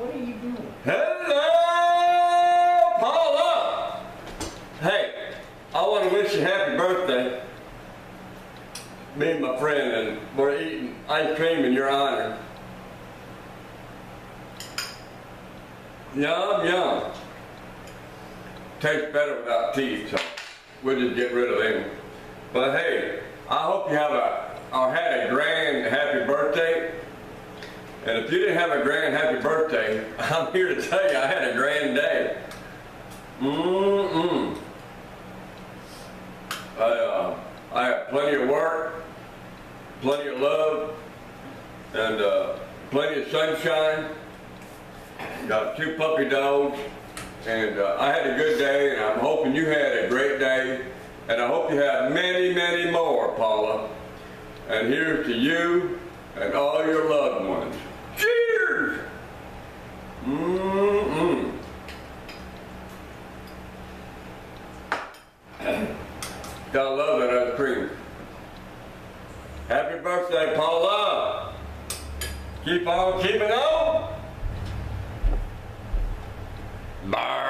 What are you doing? Hello, Paula. Hey, I want to wish you happy birthday. Me and my friend, and we're eating ice cream in your honor. Yum, yum. Tastes better without teeth, so we'll just get rid of them. But hey, I hope you have a, or had a grand happy birthday. And if you didn't have a grand happy birthday, I'm here to tell you I had a grand day. Mm-mm. I, uh, I had plenty of work, plenty of love, and uh, plenty of sunshine. Got two puppy dogs, and uh, I had a good day, and I'm hoping you had a great day, and I hope you have many, many more, Paula. And here's to you and all your loved Gotta love that ice cream. Happy birthday, Paula! Keep on keeping on! Bark.